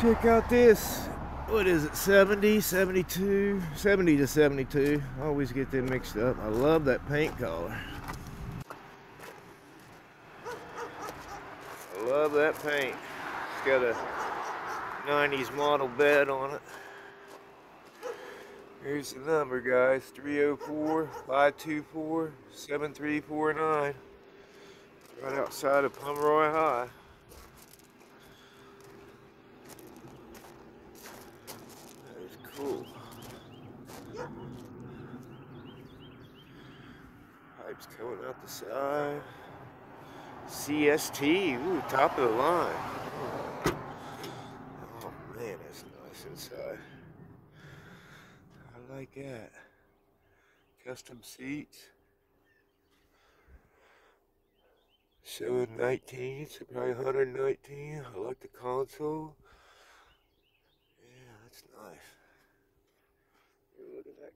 Check out this. What is it, 70, 72, 70 to 72. I always get them mixed up. I love that paint color. I love that paint. It's got a 90s model bed on it. Here's the number, guys 304 524 7349. Right outside of Pomeroy High. Is. Pipes coming out the side. CST, ooh, top of the line. Oh man, that's nice inside. I like that. Custom seats. Showing 19, so probably 119. I like the console. Yeah, that's nice. Ooh, Look at that,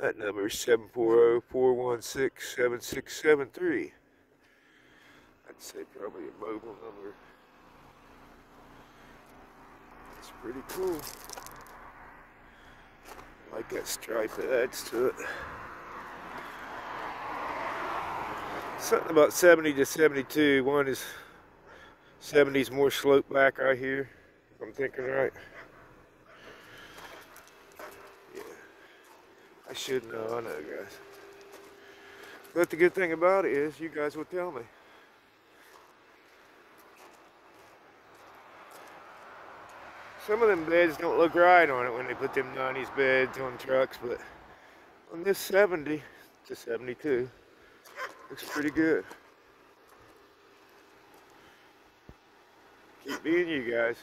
That number is oh, 740-416-7673. I'd say probably a mobile number. It's pretty cool. I like that stripe that adds to it. Something about 70 to 72. One is 70's more slope back here. If I'm thinking right. Yeah. I should know, I know guys. But the good thing about it is you guys will tell me. Some of them beds don't look right on it when they put them 90s beds on trucks, but on this 70 to 72, looks pretty good. Keep being you guys.